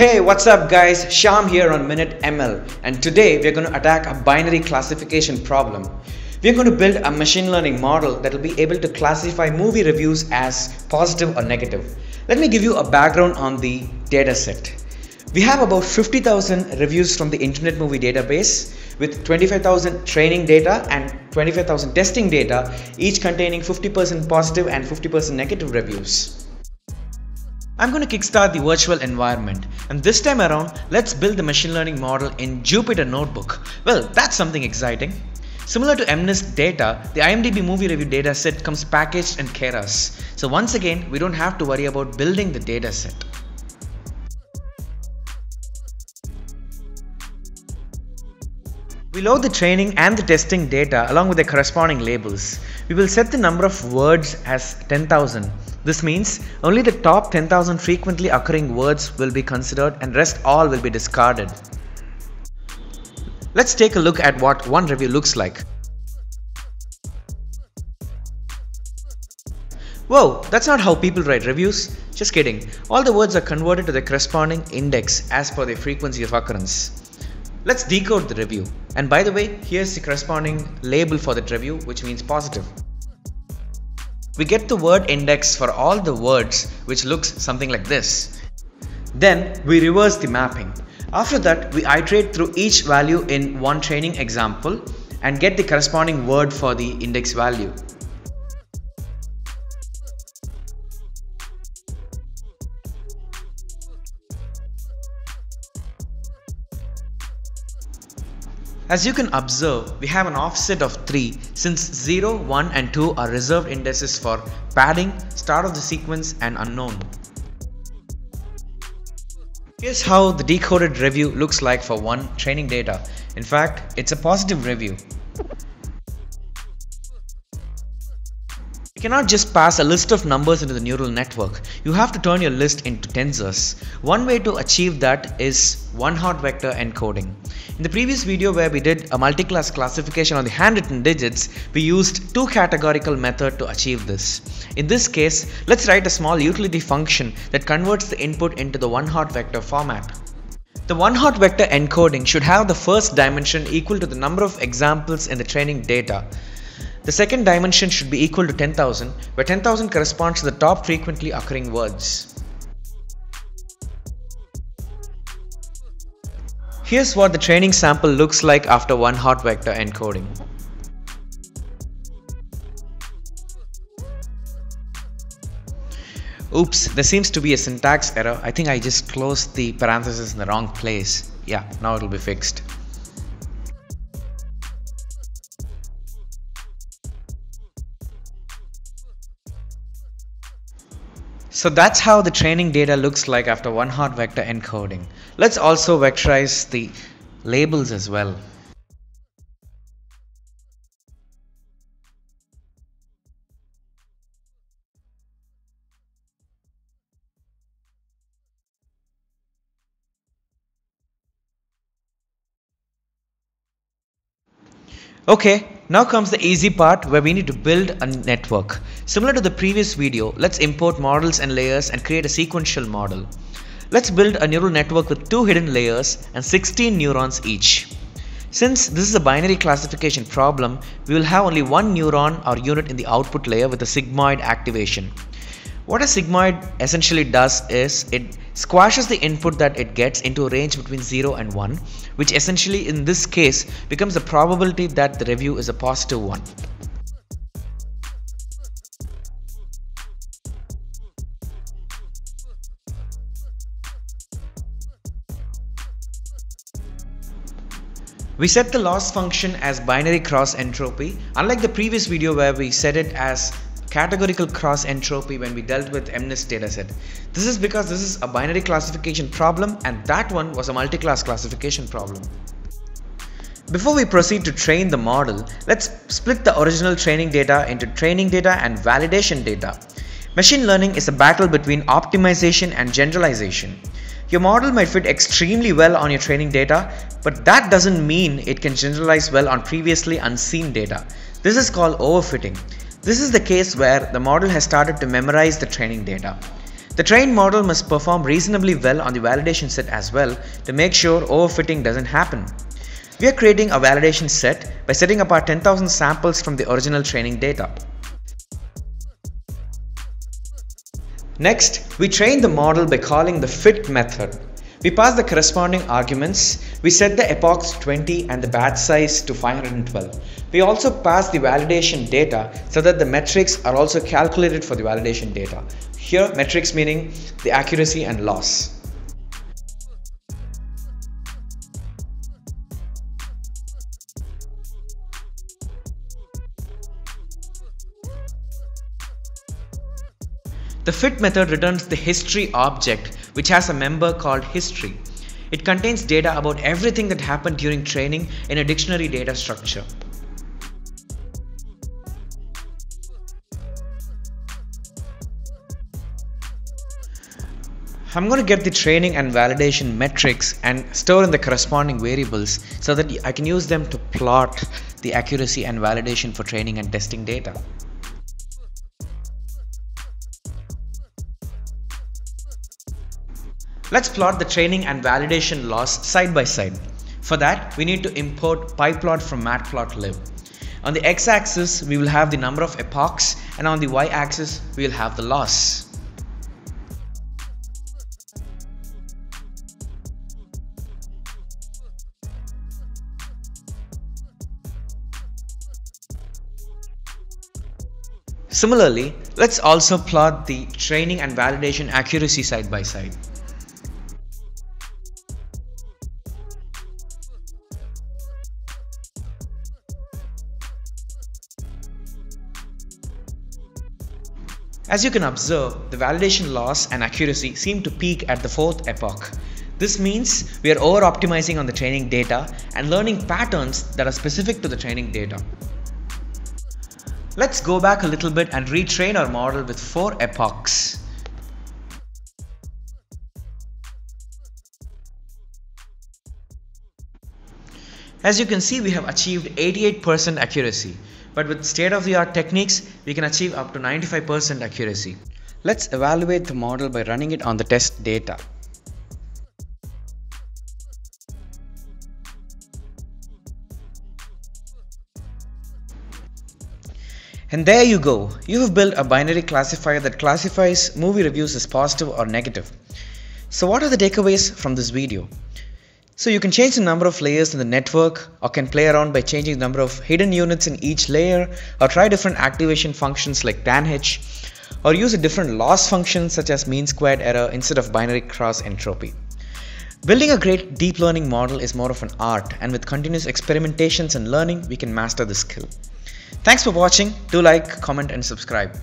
Hey, what's up guys? Sham here on Minute ML and today we're going to attack a binary classification problem. We're going to build a machine learning model that will be able to classify movie reviews as positive or negative. Let me give you a background on the dataset. We have about 50,000 reviews from the Internet Movie Database with 25,000 training data and 25,000 testing data, each containing 50% positive and 50% negative reviews. I'm going to kickstart the virtual environment and this time around let's build the machine learning model in Jupyter Notebook. Well, that's something exciting. Similar to MNIST data, the IMDb movie review dataset comes packaged in Keras. So once again, we don't have to worry about building the dataset. We load the training and the testing data along with the corresponding labels. We will set the number of words as 10,000 this means only the top 10,000 frequently occurring words will be considered and rest all will be discarded. Let's take a look at what one review looks like. Whoa, that's not how people write reviews. Just kidding. All the words are converted to the corresponding index as per their frequency of occurrence. Let's decode the review. And by the way, here's the corresponding label for that review, which means positive. We get the word index for all the words which looks something like this. Then we reverse the mapping. After that we iterate through each value in one training example and get the corresponding word for the index value. As you can observe, we have an offset of 3 since 0, 1 and 2 are reserved indices for padding, start of the sequence and unknown. Here's how the decoded review looks like for one training data. In fact, it's a positive review. You cannot just pass a list of numbers into the neural network. You have to turn your list into tensors. One way to achieve that is one-hot vector encoding. In the previous video where we did a multi-class classification on the handwritten digits, we used to_categorical method to achieve this. In this case, let's write a small utility function that converts the input into the one-hot vector format. The one-hot vector encoding should have the first dimension equal to the number of examples in the training data. The second dimension should be equal to 10,000, where 10,000 corresponds to the top frequently occurring words. Here's what the training sample looks like after one hot vector encoding. Oops, there seems to be a syntax error. I think I just closed the parenthesis in the wrong place. Yeah, now it'll be fixed. So that's how the training data looks like after one hot vector encoding. Let's also vectorize the labels as well. Okay, now comes the easy part where we need to build a network. Similar to the previous video, let's import models and layers and create a sequential model. Let's build a neural network with two hidden layers and 16 neurons each. Since this is a binary classification problem, we will have only one neuron or unit in the output layer with a sigmoid activation. What a sigmoid essentially does is it squashes the input that it gets into a range between 0 and 1, which essentially in this case becomes the probability that the review is a positive one. We set the loss function as binary cross entropy, unlike the previous video where we set it as categorical cross entropy when we dealt with MNIST dataset. This is because this is a binary classification problem and that one was a multi-class classification problem. Before we proceed to train the model, let's split the original training data into training data and validation data. Machine learning is a battle between optimization and generalization. Your model might fit extremely well on your training data, but that doesn't mean it can generalize well on previously unseen data. This is called overfitting. This is the case where the model has started to memorize the training data. The trained model must perform reasonably well on the validation set as well to make sure overfitting doesn't happen. We are creating a validation set by setting apart 10,000 samples from the original training data. Next, we train the model by calling the fit method. We pass the corresponding arguments. We set the epochs 20 and the batch size to 512. We also pass the validation data so that the metrics are also calculated for the validation data. Here, metrics meaning the accuracy and loss. The fit method returns the history object which has a member called history. It contains data about everything that happened during training in a dictionary data structure. I'm going to get the training and validation metrics and store in the corresponding variables so that I can use them to plot the accuracy and validation for training and testing data. Let's plot the training and validation loss side by side. For that, we need to import pyplot from matplotlib. On the x-axis, we will have the number of epochs and on the y-axis, we will have the loss. Similarly, let's also plot the training and validation accuracy side by side. As you can observe, the validation loss and accuracy seem to peak at the fourth epoch. This means we are over optimizing on the training data and learning patterns that are specific to the training data. Let's go back a little bit and retrain our model with 4 epochs. As you can see, we have achieved 88% accuracy. But with state-of-the-art techniques, we can achieve up to 95% accuracy. Let's evaluate the model by running it on the test data. And there you go, you have built a binary classifier that classifies movie reviews as positive or negative. So what are the takeaways from this video? So you can change the number of layers in the network or can play around by changing the number of hidden units in each layer or try different activation functions like tanh or use a different loss function such as mean squared error instead of binary cross entropy. Building a great deep learning model is more of an art and with continuous experimentations and learning we can master the skill. Thanks for watching, do like, comment and subscribe.